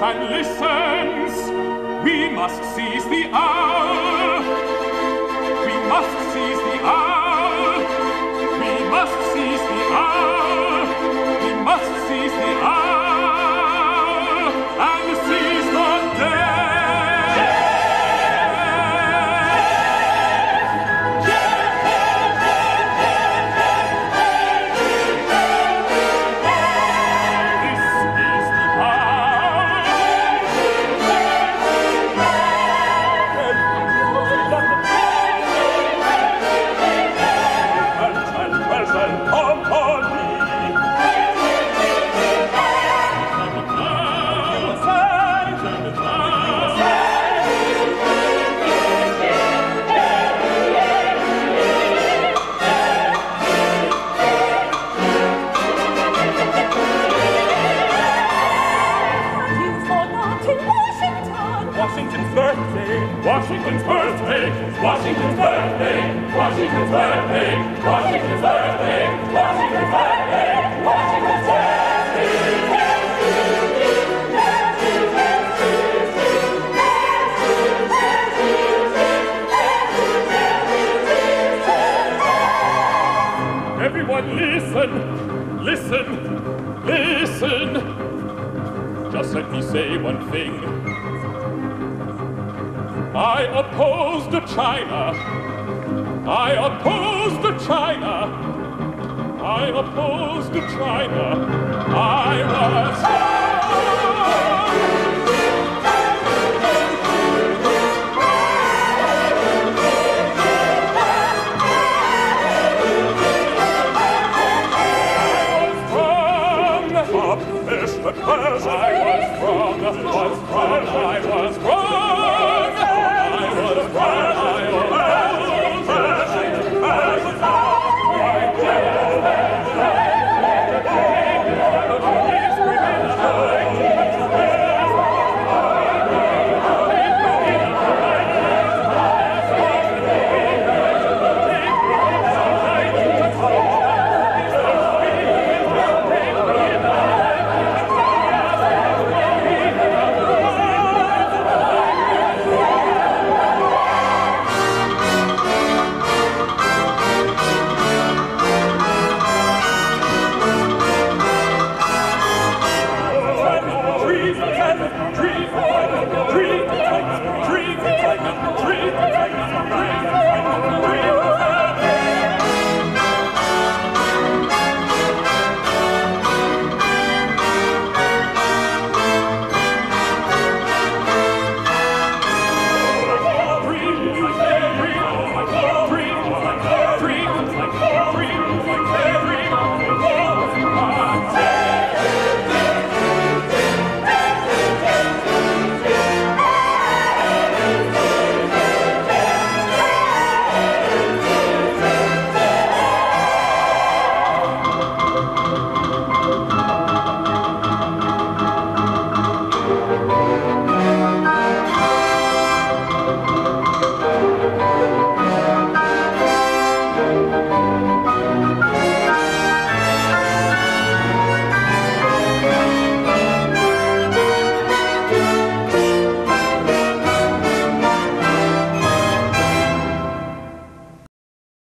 and listens. We must seize the hour. We must seize the hour. We must seize the hour. We must seize the hour Washington's birthday, Washington's birthday, Washington's birthday, Washington's birthday, Washington's birthday, Washington's birthday. Everyone listen, listen, listen. Just let me say one thing. I oppose to China. I oppose to China. I oppose to China. I was was wrong.